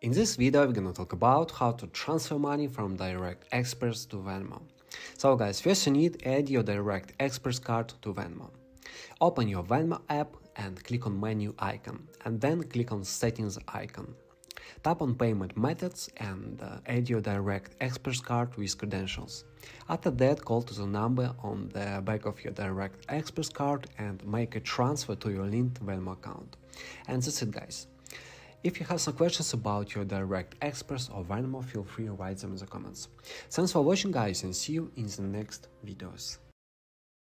In this video, we're gonna talk about how to transfer money from Direct Express to Venmo. So guys, first you need add your Direct Express card to Venmo. Open your Venmo app and click on menu icon and then click on settings icon. Tap on payment methods and uh, add your Direct Express card with credentials. After that, call to the number on the back of your Direct Express card and make a transfer to your linked Venmo account. And that's it guys. If you have some questions about your Direct Express or Venmo, feel free to write them in the comments. Thanks for watching guys and see you in the next videos.